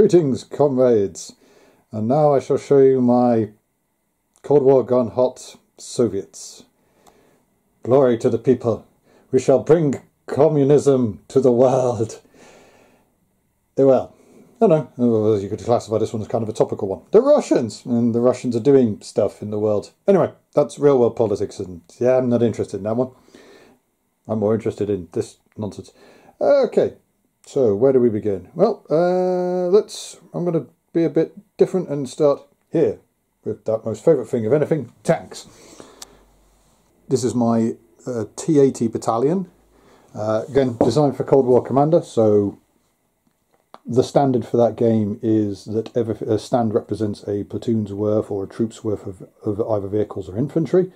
Greetings, comrades, and now I shall show you my Cold War gone hot Soviets. Glory to the people. We shall bring communism to the world. Eh, well, I don't know, you could classify this one as kind of a topical one. The Russians, and the Russians are doing stuff in the world. Anyway, that's real world politics, and yeah, I'm not interested in that one. I'm more interested in this nonsense. Okay, so, where do we begin? Well, uh, let's. I'm going to be a bit different and start here with that most favourite thing of anything tanks. This is my uh, T 80 battalion. Uh, again, designed for Cold War Commander, so the standard for that game is that every a stand represents a platoon's worth or a troop's worth of, of either vehicles or infantry.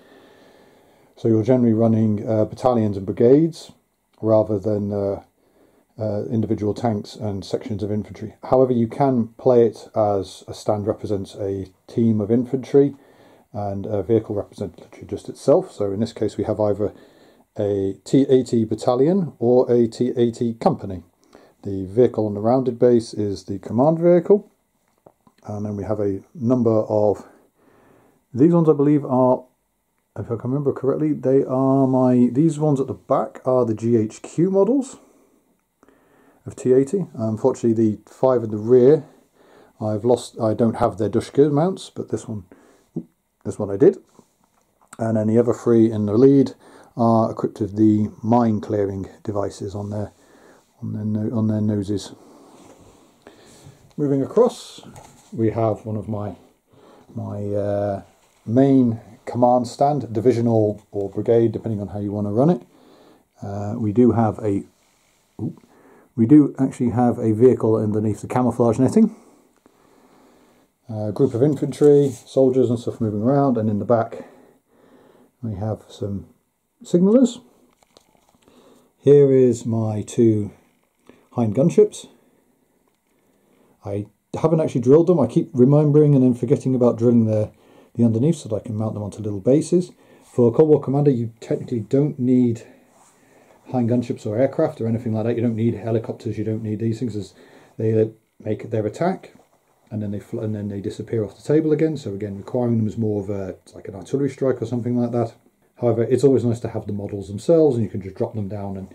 So you're generally running uh, battalions and brigades rather than uh, uh, individual tanks and sections of infantry. However, you can play it as a stand represents a team of infantry and a vehicle represents just itself. So in this case, we have either a T80 battalion or a T80 company. The vehicle on the rounded base is the command vehicle. And then we have a number of these ones, I believe, are if I can remember correctly, they are my these ones at the back are the GHQ models of T80. Unfortunately, the five in the rear, I've lost. I don't have their Dushka mounts, but this one, this one I did. And then the other three in the lead are equipped with the mine clearing devices on their on their no, on their noses. Moving across, we have one of my my uh, main command stand, divisional or brigade, depending on how you want to run it. Uh, we do have a. Ooh, we do actually have a vehicle underneath the camouflage netting. A group of infantry, soldiers and stuff moving around and in the back we have some signallers. Here is my two Hind gunships. I haven't actually drilled them. I keep remembering and then forgetting about drilling the, the underneath so that I can mount them onto little bases. For Cold War Commander, you technically don't need Hind gunships or aircraft or anything like that. You don't need helicopters. You don't need these things as they make their attack and then they and then they disappear off the table again. So again, requiring them is more of a like an artillery strike or something like that. However, it's always nice to have the models themselves, and you can just drop them down, and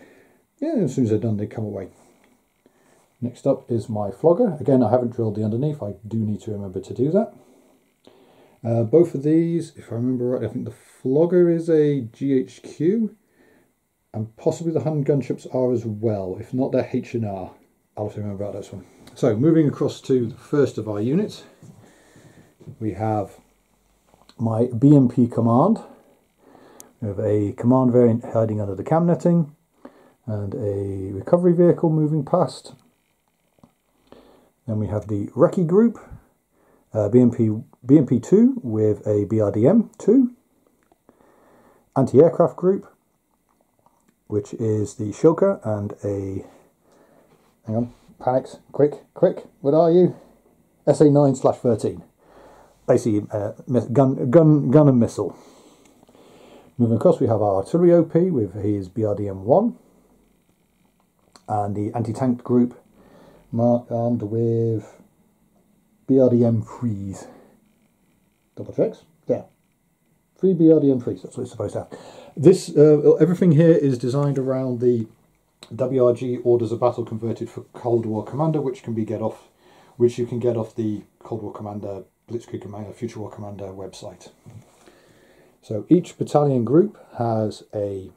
yeah, as soon as they're done, they come away. Next up is my flogger. Again, I haven't drilled the underneath. I do need to remember to do that. Uh, both of these, if I remember right, I think the flogger is a GHQ and possibly the Hind gunships are as well. If not, they're H&R. I'll have to remember about this one. So moving across to the first of our units, we have my BMP command. We have a command variant hiding under the cam netting and a recovery vehicle moving past. Then we have the Recce group, uh, BMP BMP2 with a BRDM2, anti-aircraft group, which is the Shilka and a. Hang on, panics, quick, quick, what are you? SA9 slash 13. Basically, uh, gun, gun, gun and missile. Moving across, we have our artillery OP with his BRDM 1 and the anti tank group marked armed with BRDM 3s. Double checks? Yeah. Three BRDM 3s, that's what it's supposed to have. This uh, everything here is designed around the WRG orders of battle converted for Cold War Commander, which can be get off, which you can get off the Cold War Commander Blitzkrieg Commander Future War Commander website. So each battalion group has a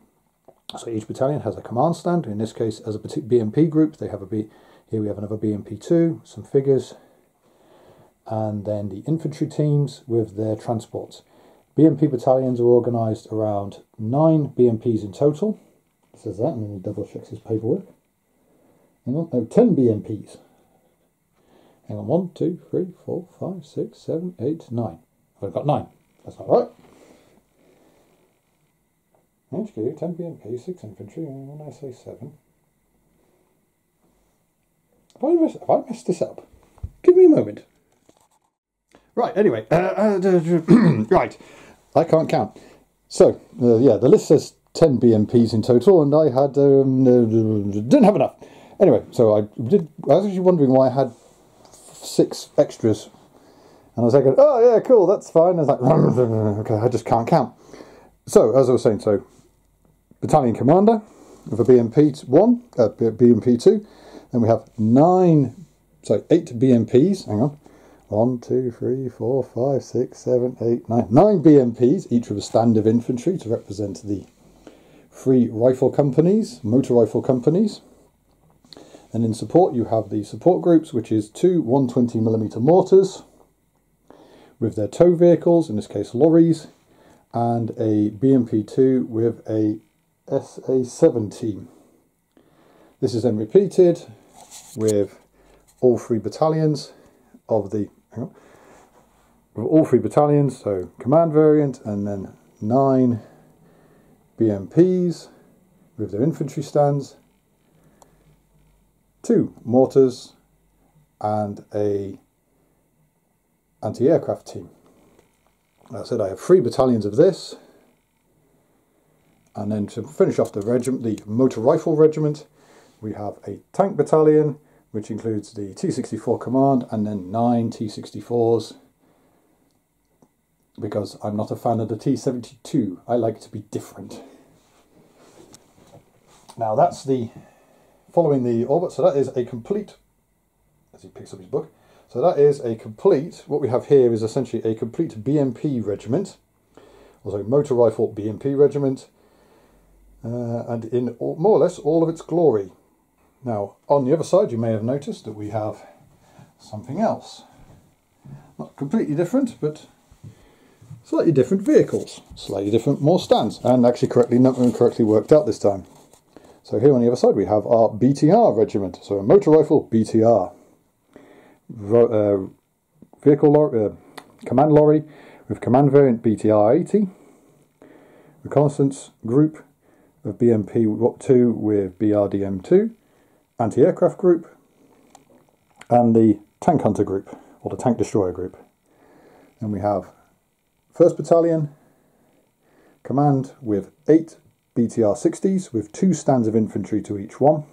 so each battalion has a command stand. In this case, as a BMP group, they have a B. Here we have another BMP two, some figures, and then the infantry teams with their transports. BMP battalions are organised around nine BMPs in total. It says that, and then he double checks his paperwork. Hang on, no, 10 BMPs. Hang on, one, two, three, four, five, six, seven, eight, nine. I've got nine. That's not right. HQ, 10 BMP, 6 infantry, and I say 7. Have I, messed, have I messed this up? Give me a moment. Right, anyway. Uh, uh, right. I can't count. So, uh, yeah, the list says 10 BMPs in total, and I had um, uh, didn't have enough. Anyway, so I did. I was actually wondering why I had six extras. And I was like, oh yeah, cool, that's fine. I was like, okay, I just can't count. So, as I was saying, so battalion commander of a BMP one, uh, BMP two, then we have nine, sorry, eight BMPs. Hang on, one, two, three, four, five, six, seven, eight, nine, nine BMPs, each with a stand of infantry to represent the three rifle companies, motor rifle companies. And in support, you have the support groups, which is two 120mm mortars with their tow vehicles, in this case lorries, and a BMP2 with a SA-17. This is then repeated with all three battalions of the all three battalions, so command variant, and then nine BMPs with their infantry stands, two mortars, and a anti-aircraft team. Like I said I have three battalions of this, and then to finish off the regiment, the motor rifle regiment, we have a tank battalion, which includes the T64 command and then nine T64s. Because I'm not a fan of the T72, I like to be different. Now that's the following the Orbat, so that is a complete, as he picks up his book, so that is a complete, what we have here is essentially a complete BMP regiment, also motor rifle BMP regiment, uh, and in all, more or less all of its glory. Now, on the other side, you may have noticed that we have something else. Not completely different, but slightly different vehicles, slightly different more stands, and actually correctly correctly worked out this time. So here on the other side we have our BTR regiment, so a motor rifle BTR. Uh, vehicle lorry, uh, command lorry with command variant BTR 80. Reconnaissance group of BMP2 with BRDM2 anti-aircraft group and the tank hunter group or the tank destroyer group. And we have 1st Battalion command with 8 BTR 60s with 2 stands of infantry to each one.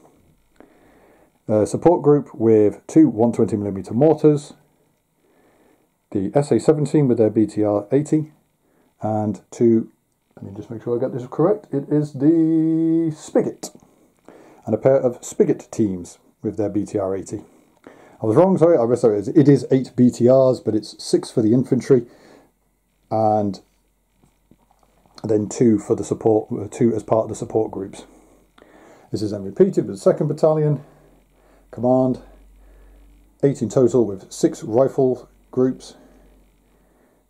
A support group with 2 120mm mortars. The SA-17 with their BTR 80 and 2, let me just make sure I get this correct, it is the Spigot and a pair of Spigot teams with their BTR 80. I was wrong, sorry, I was sorry, it is 8 BTRs, but it's 6 for the infantry and then 2 for the support, 2 as part of the support groups. This is then repeated with the 2nd Battalion, Command, 8 in total with 6 rifle groups,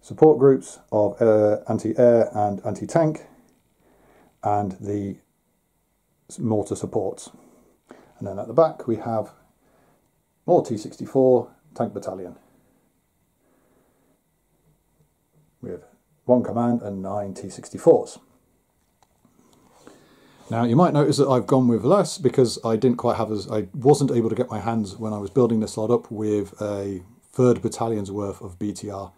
support groups of uh, anti-air and anti-tank, and the mortar supports. And then at the back we have more T64 tank battalion with one command and nine T64s. Now you might notice that I've gone with less because I didn't quite have as I wasn't able to get my hands when I was building this lot up with a third battalion's worth of BTR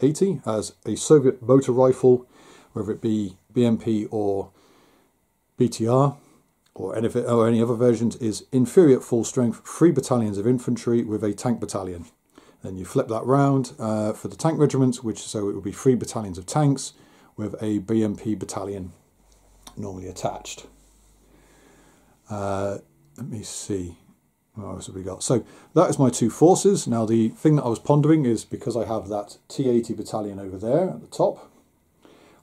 80 as a Soviet motor rifle, whether it be BMP or BTR or any, or any other versions, is inferior at full strength, three battalions of infantry with a tank battalion. Then you flip that round uh, for the tank regiments, which so it would be three battalions of tanks with a BMP battalion normally attached. Uh, let me see. What else have we got? So that is my two forces. Now the thing that I was pondering is because I have that T80 battalion over there at the top,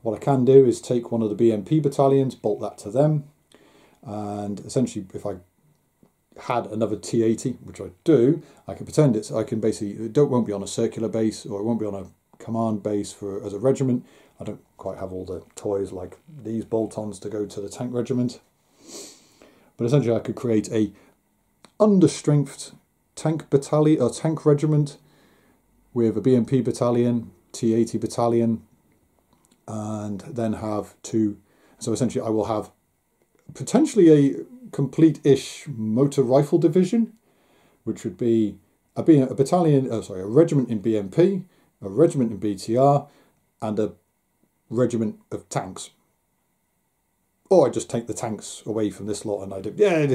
what I can do is take one of the BMP battalions, bolt that to them, and essentially if I had another T80, which I do, I can pretend it's, I can basically, it won't be on a circular base or it won't be on a command base for as a regiment. I don't quite have all the toys like these bolt-ons to go to the tank regiment. But essentially I could create a understrength tank battalion or tank regiment with a BMP battalion, T80 battalion, and then have two. So essentially I will have potentially a complete-ish motor rifle division, which would be a, a battalion, oh, sorry, a regiment in BMP, a regiment in BTR, and a regiment of tanks. Or I just take the tanks away from this lot and I do. Yeah,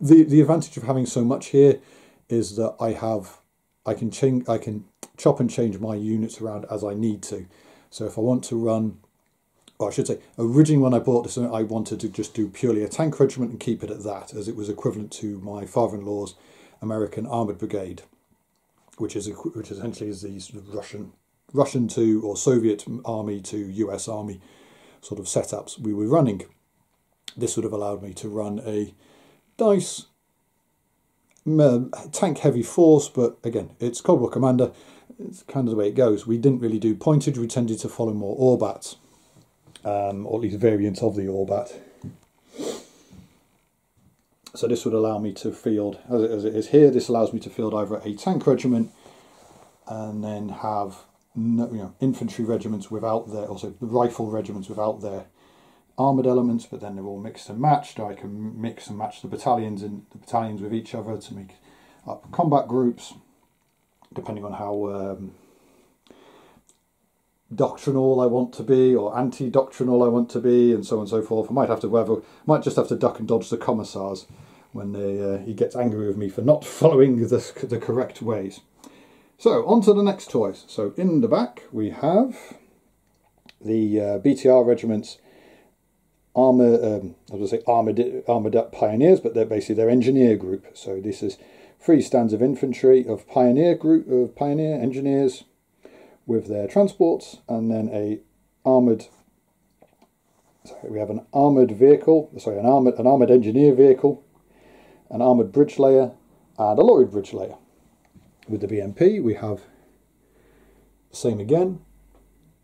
the, the advantage of having so much here is that I have I can change, I can chop and change my units around as I need to. So if I want to run, or I should say, originally when I bought this, I wanted to just do purely a tank regiment and keep it at that, as it was equivalent to my father-in-law's American Armored Brigade, which is which essentially is these Russian Russian to or Soviet Army to US Army sort of setups we were running. This would have allowed me to run a dice um, tank heavy force, but again, it's Cold War Commander. It's kind of the way it goes. We didn't really do pointage, we tended to follow more Orbats, um, or at least variants of the Orbat. So this would allow me to field, as it is here, this allows me to field either a tank regiment and then have you know, infantry regiments without their, also rifle regiments without their armoured elements, but then they're all mixed and matched. I can mix and match the battalions and the battalions with each other to make up combat groups, depending on how um, doctrinal I want to be or anti-doctrinal I want to be, and so on and so forth. I might have to whether might just have to duck and dodge the commissars when they, uh, he gets angry with me for not following the, the correct ways. So on to the next toys. So in the back we have the uh, BTR regiments armor, um, I was going to say armored, armored up pioneers, but they're basically their engineer group. So this is three stands of infantry of pioneer group of pioneer engineers with their transports, and then a armored. Sorry, we have an armored vehicle. Sorry, an armored an armored engineer vehicle, an armored bridge layer, and a lorried bridge layer. With the BMP, we have the same again.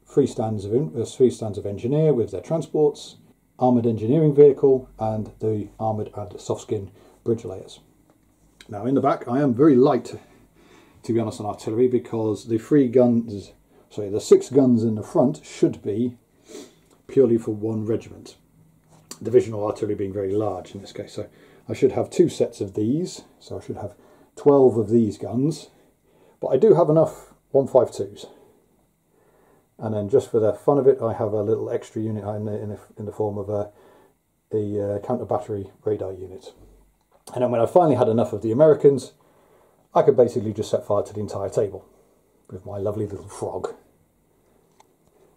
Three stands of uh, three stands of engineer with their transports, armoured engineering vehicle and the armoured and soft skin bridge layers. Now in the back I am very light to be honest on artillery because the three guns, sorry the six guns in the front should be purely for one regiment. Divisional artillery being very large in this case so I should have two sets of these so I should have 12 of these guns but I do have enough 152s and then just for the fun of it, I have a little extra unit in the, in the, in the form of a, a uh, counter battery radar unit. And then when I finally had enough of the Americans, I could basically just set fire to the entire table with my lovely little frog.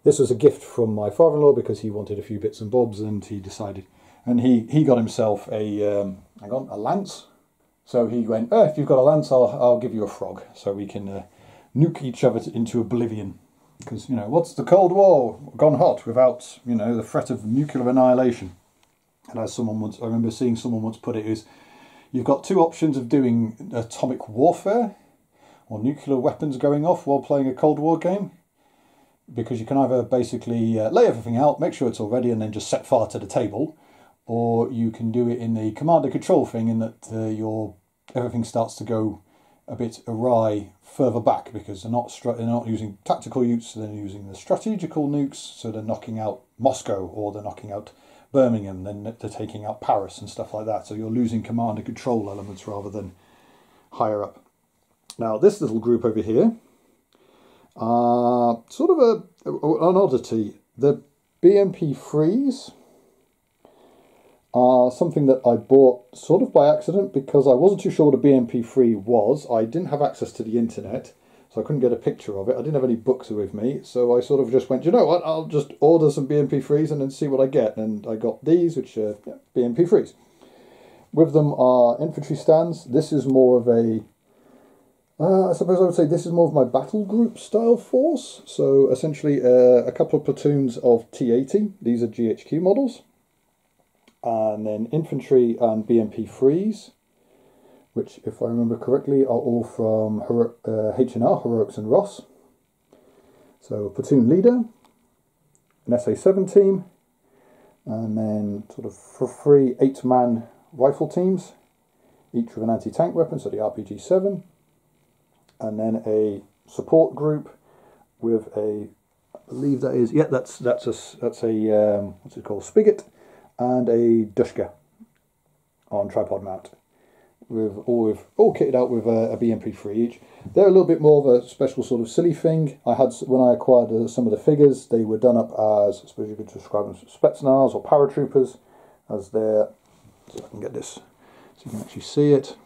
This was a gift from my father-in-law because he wanted a few bits and bobs and he decided, and he, he got himself a, um, hang on, a lance. So he went, oh, if you've got a lance, I'll, I'll give you a frog so we can uh, nuke each other into oblivion. Because, you know, what's the Cold War gone hot without, you know, the threat of nuclear annihilation? And as someone once, I remember seeing someone once put it, is you've got two options of doing atomic warfare or nuclear weapons going off while playing a Cold War game. Because you can either basically uh, lay everything out, make sure it's all ready, and then just set fire to the table, or you can do it in the command and control thing, in that uh, your everything starts to go a bit awry further back because they're not they're not using tactical nukes, they're using the strategical nukes, so they're knocking out Moscow or they're knocking out Birmingham, then they're taking out Paris and stuff like that. So you're losing command and control elements rather than higher up. Now this little group over here, uh, sort of a, an oddity. The BMP threes are something that I bought sort of by accident because I wasn't too sure what a BMP3 was. I didn't have access to the internet, so I couldn't get a picture of it. I didn't have any books with me, so I sort of just went, you know what, I'll just order some BMP3s and then see what I get. And I got these, which are yeah, BMP3s. With them are infantry stands. This is more of a uh, I suppose I would say this is more of my battle group style force. So essentially uh, a couple of platoons of T80. These are GHQ models and then infantry and BMP threes, which, if I remember correctly, are all from uh, H&R, Heroics and Ross. So platoon leader, an SA-7 team, and then sort of three eight-man rifle teams, each with an anti-tank weapon, so the RPG-7, and then a support group with a, I believe that is, yeah, that's that's a that's a um, what's it called, spigot, and a Dushka on tripod mount. With all with all kitted out with a, a BMP3 each. They're a little bit more of a special sort of silly thing. I had when I acquired uh, some of the figures, they were done up as I suppose you could describe them as Spetsnaz or paratroopers, as they're. So I can get this, so you can actually see it.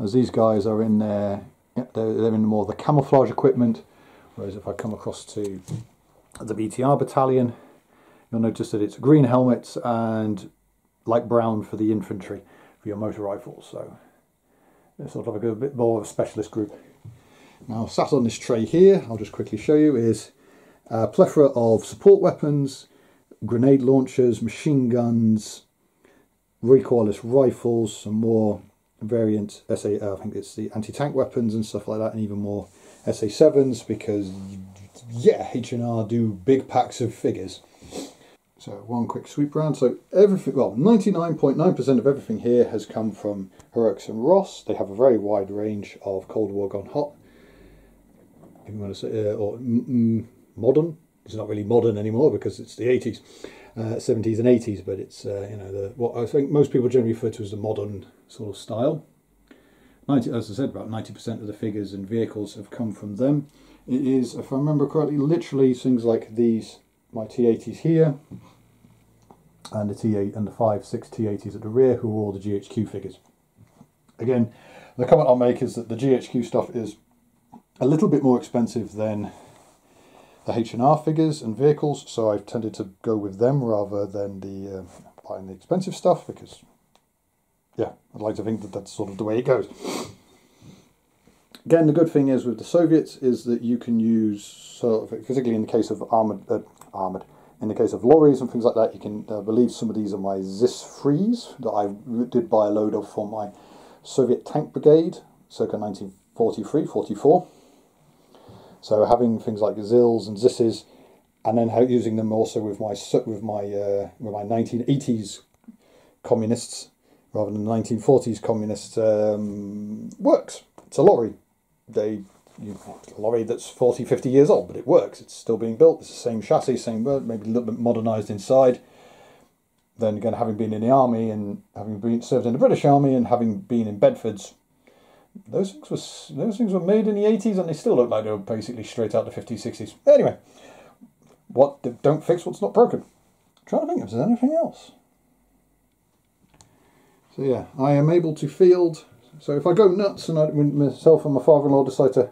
As these guys are in their Yeah, they're, they're in more the camouflage equipment. Whereas if I come across to the BTR battalion, you'll notice that it's green helmets and light brown for the infantry for your motor rifles. So it's sort of like a bit more of a specialist group. Now sat on this tray here, I'll just quickly show you, is a plethora of support weapons, grenade launchers, machine guns, recoilless rifles, some more variant SA, uh, I think it's the anti-tank weapons and stuff like that, and even more SA7s because, yeah, H&R do big packs of figures. So one quick sweep around. So everything, well, 99.9% .9 of everything here has come from Heroics and Ross. They have a very wide range of Cold War Gone Hot. If you want to say, uh, or modern. It's not really modern anymore because it's the 80s, uh, 70s and 80s, but it's, uh, you know, the what I think most people generally refer to as the modern sort of style. 90, as I said, about 90% of the figures and vehicles have come from them. It is, if I remember correctly, literally things like these, my T80s here, and the T8 and the 5, 6 T80s at the rear, who are all the GHQ figures. Again, the comment I'll make is that the GHQ stuff is a little bit more expensive than the H&R figures and vehicles, so I've tended to go with them rather than the uh, buying the expensive stuff because, yeah, I'd like to think that that's sort of the way it goes. Again, the good thing is with the Soviets is that you can use, sort of, particularly in the case of armored, uh, armored, in the case of lorries and things like that, you can uh, believe some of these are my Zis Frees that I did buy a load of for my Soviet tank brigade circa 1943 44. So having things like Zils and Zisses, and then using them also with my with my uh, with my 1980s communists rather than 1940s communists um, works. It's a lorry. They you, a lorry that's 40, 50 years old, but it works. It's still being built. It's the same chassis, same maybe a little bit modernised inside. Then again, having been in the army and having been served in the British Army and having been in Bedfords, those things were those things were made in the 80s and they still look like they were basically straight out the 50s, 60s. Anyway, what don't fix what's not broken. I'm trying to think if there's anything else. So yeah, I am able to field. So if I go nuts and I, myself and my father-in-law decide to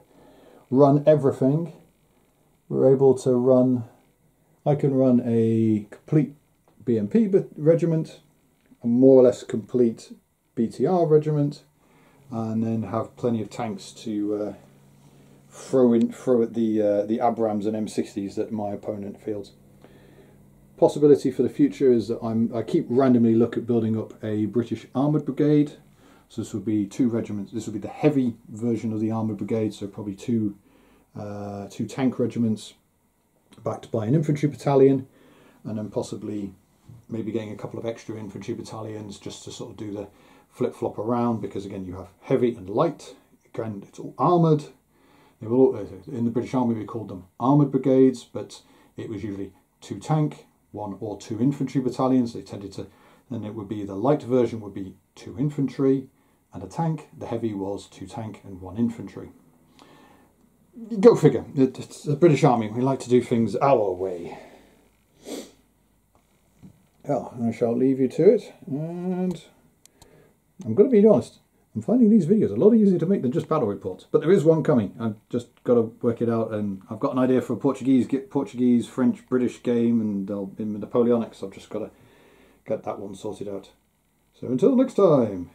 run everything, we're able to run, I can run a complete BMP regiment, a more or less complete BTR regiment, and then have plenty of tanks to uh, throw in, throw at the uh, the Abrams and M60s that my opponent fields. Possibility for the future is that I'm I keep randomly look at building up a British armoured brigade so this would be two regiments. This would be the heavy version of the armoured brigade, so probably two, uh, two tank regiments backed by an infantry battalion, and then possibly maybe getting a couple of extra infantry battalions just to sort of do the flip flop around. Because again, you have heavy and light. Again, it's all armoured. Will in the British Army we called them armoured brigades, but it was usually two tank, one or two infantry battalions. They tended to. Then it would be the light version would be two infantry, and a tank. The heavy was two tank and one infantry. Go figure. It's the British Army. We like to do things our way. Oh, well, I shall leave you to it. And I'm going to be honest. I'm finding these videos a lot easier to make than just battle reports. But there is one coming. I've just got to work it out. And I've got an idea for a Portuguese, get Portuguese, French, British game. And I'll, in Napoleonics, I've just got to get that one sorted out. So until next time.